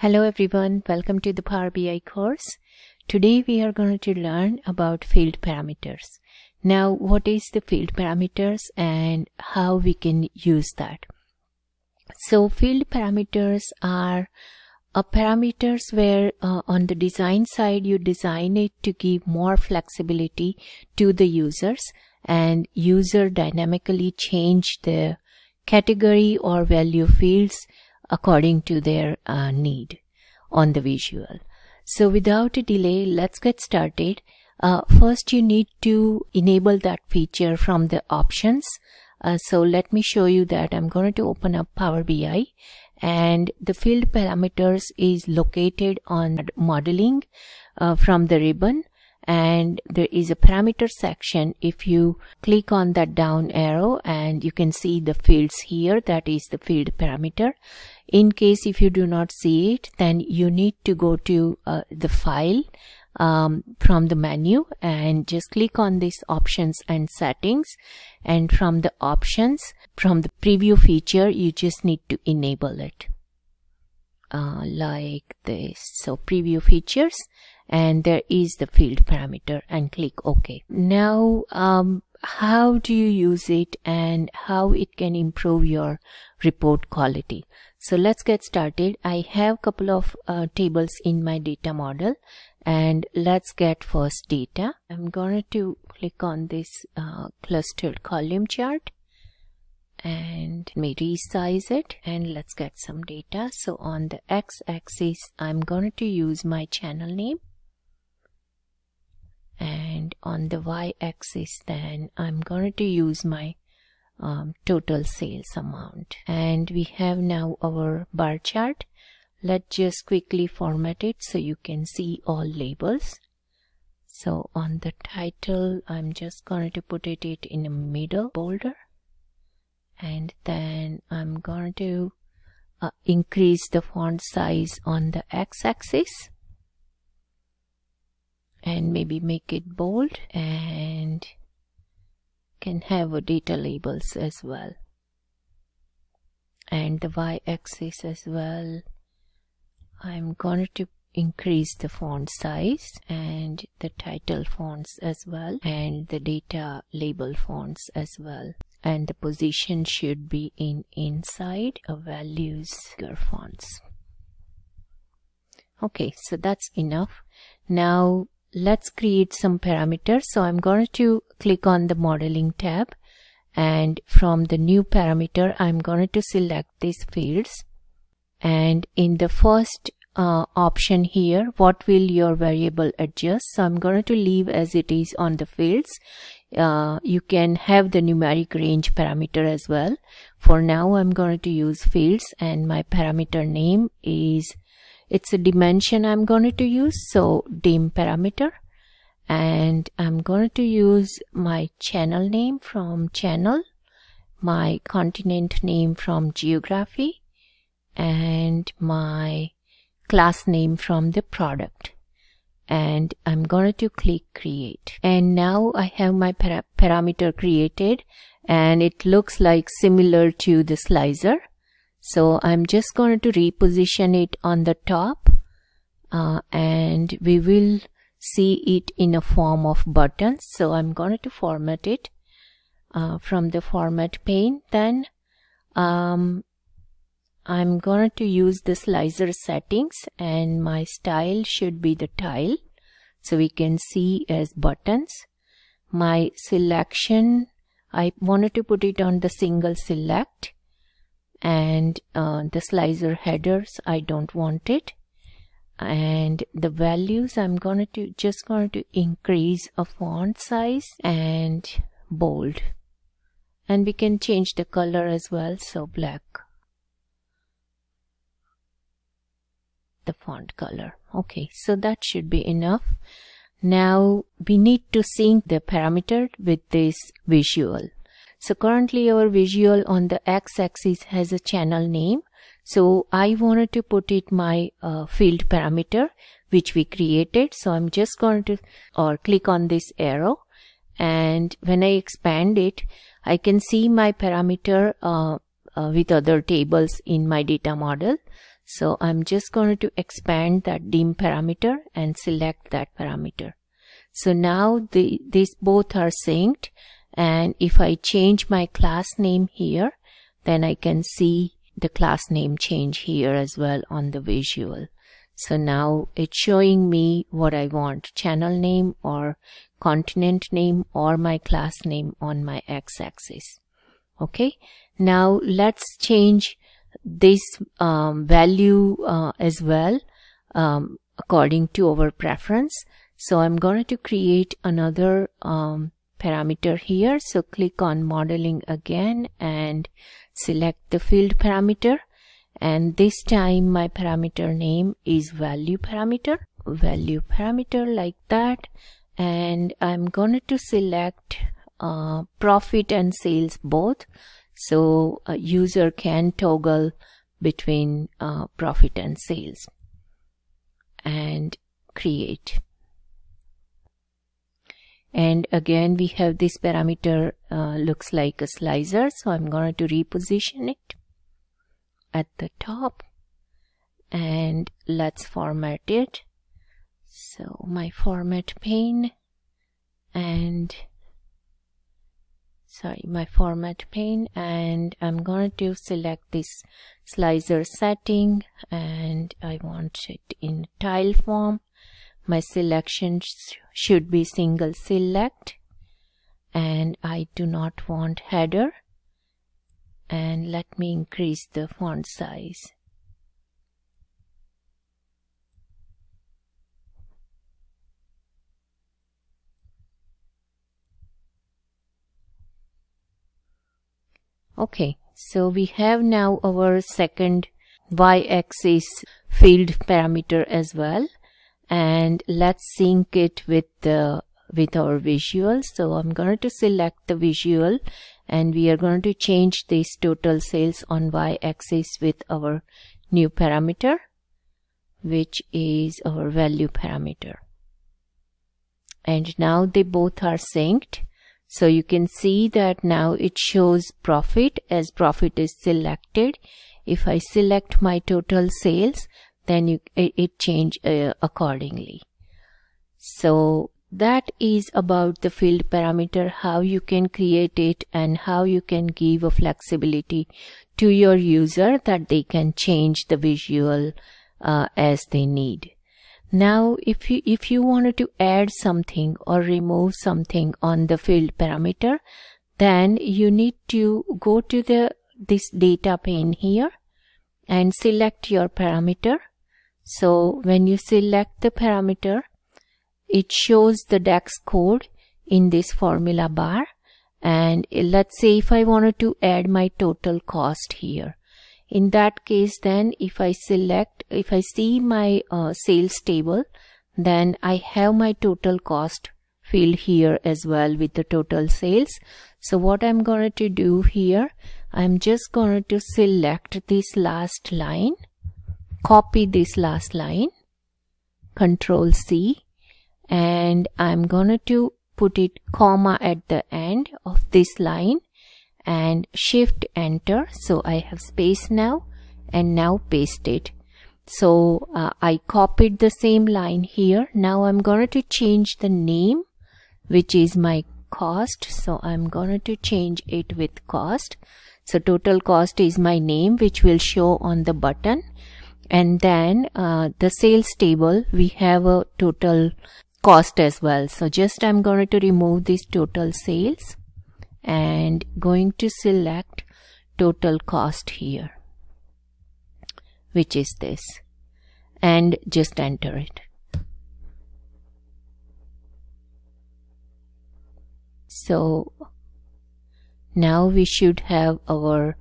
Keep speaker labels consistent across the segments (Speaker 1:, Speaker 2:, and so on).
Speaker 1: Hello everyone, welcome to the Power BI course. Today we are going to learn about field parameters. Now what is the field parameters and how we can use that. So field parameters are uh, parameters where uh, on the design side you design it to give more flexibility to the users and user dynamically change the category or value fields according to their uh, need on the visual. So without a delay, let's get started. Uh, first, you need to enable that feature from the options. Uh, so let me show you that. I'm going to open up Power BI and the field parameters is located on modeling uh, from the ribbon and there is a parameter section. If you click on that down arrow and you can see the fields here that is the field parameter. In case if you do not see it then you need to go to uh, the file um, from the menu and just click on this options and settings. And from the options from the preview feature you just need to enable it. Uh, like this. So preview features and there is the field parameter and click OK. Now, um, how do you use it and how it can improve your report quality? So let's get started. I have couple of uh, tables in my data model and let's get first data. I'm going to click on this uh, clustered column chart and may resize it and let's get some data. So on the x-axis, I'm going to use my channel name and on the y-axis then I'm going to use my um, total sales amount. And we have now our bar chart. Let's just quickly format it so you can see all labels. So on the title I'm just going to put it, it in the middle boulder and then I'm going to uh, increase the font size on the x-axis and maybe make it bold and can have a data labels as well. And the y-axis as well. I'm going to increase the font size and the title fonts as well and the data label fonts as well. And the position should be in inside a values fonts. Okay so that's enough. Now let's create some parameters. So I'm going to click on the modeling tab and from the new parameter, I'm going to select these fields. And in the first uh, option here, what will your variable adjust? So I'm going to leave as it is on the fields. Uh, you can have the numeric range parameter as well. For now, I'm going to use fields and my parameter name is it's a dimension I'm going to use so dim parameter. And I'm going to use my channel name from channel my continent name from geography and my class name from the product. And I'm going to click create. And now I have my para parameter created and it looks like similar to the slicer so I'm just going to reposition it on the top uh, and we will see it in a form of buttons. So I'm going to format it uh, from the format pane. Then um, I'm going to use the slicer settings and my style should be the tile. So we can see as buttons. My selection, I wanted to put it on the single select and uh, the slicer headers I don't want it. And the values I'm going to just going to increase a font size and bold. And we can change the color as well so black. The font color. Okay so that should be enough. Now we need to sync the parameter with this visual so currently our visual on the x-axis has a channel name. So I wanted to put it my uh, field parameter which we created. So I'm just going to or click on this arrow and when I expand it, I can see my parameter uh, uh, with other tables in my data model. so I'm just going to expand that dim parameter and select that parameter so now the these both are synced and if I change my class name here then I can see the class name change here as well on the visual. So now it's showing me what I want channel name or continent name or my class name on my x-axis. Okay? Now let's change this um, value uh, as well um, according to our preference. So I'm going to create another um, parameter here. So click on modeling again and select the field parameter. And this time my parameter name is value parameter. Value parameter like that. And I'm going to select uh, profit and sales both. So a user can toggle between uh, profit and sales and create and again we have this parameter uh, looks like a slicer so I'm going to reposition it at the top. And let's format it. So my format pane and sorry my format pane and I'm going to select this slicer setting and I want it in tile form. My selection sh should be single select and I do not want header and let me increase the font size. Okay so we have now our second y-axis field parameter as well and let's sync it with the with our visual. So I'm going to select the visual and we are going to change this total sales on y-axis with our new parameter which is our value parameter. And now they both are synced. So you can see that now it shows profit as profit is selected. If I select my total sales then you, it, it change uh, accordingly. So that is about the field parameter, how you can create it and how you can give a flexibility to your user that they can change the visual uh, as they need. Now, if you, if you wanted to add something or remove something on the field parameter, then you need to go to the this data pane here and select your parameter so when you select the parameter, it shows the DAX code in this formula bar. And let's say if I wanted to add my total cost here. In that case, then if I select, if I see my uh, sales table, then I have my total cost field here as well with the total sales. So what I'm going to do here, I'm just going to select this last line copy this last line control C and I'm gonna to put it comma at the end of this line and shift enter. So I have space now and now paste it. So uh, I copied the same line here. Now I'm going to change the name which is my cost. So I'm going to change it with cost. So total cost is my name which will show on the button and then uh, the sales table we have a total cost as well. So just I'm going to remove this total sales and going to select total cost here which is this. And just enter it. So now we should have our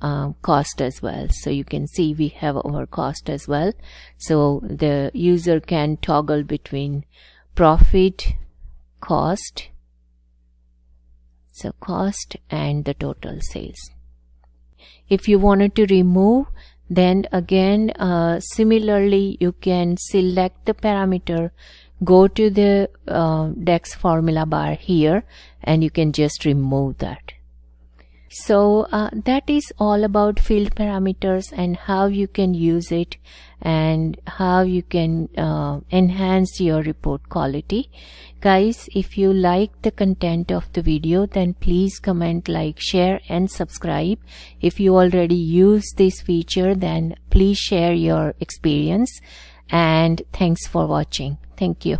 Speaker 1: um, cost as well. So you can see we have our cost as well. So the user can toggle between profit cost so cost and the total sales. If you wanted to remove then again uh, similarly you can select the parameter go to the uh, DAX formula bar here and you can just remove that so uh, that is all about field parameters and how you can use it and how you can uh, enhance your report quality. Guys if you like the content of the video then please comment like share and subscribe. If you already use this feature then please share your experience. And thanks for watching. Thank you